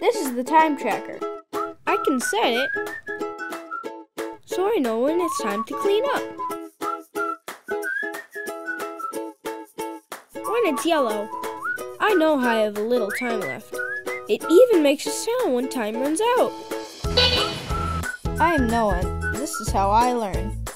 This is the time tracker. I can set it so I know when it's time to clean up. When it's yellow, I know I have a little time left. It even makes a sound when time runs out. I am Noah. This is how I learn.